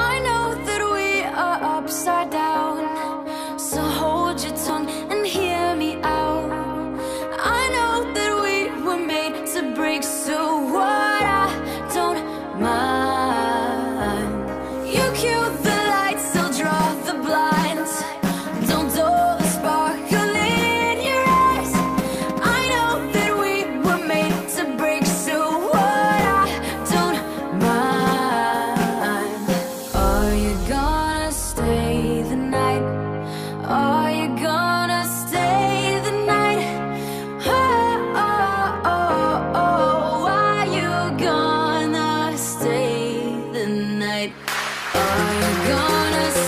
I know Are you gonna